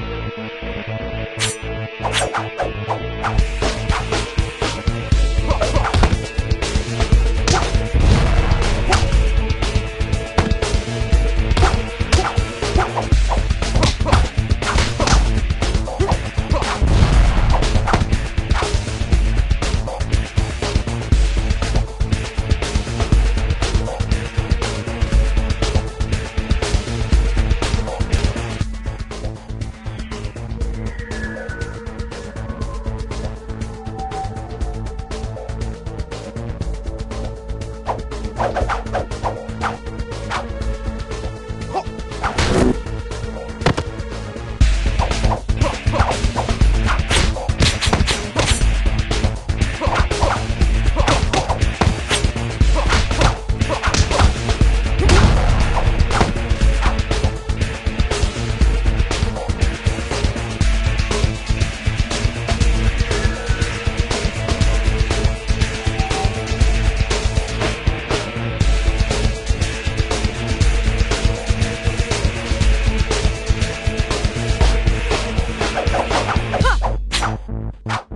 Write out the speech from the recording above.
Thank you. Thank.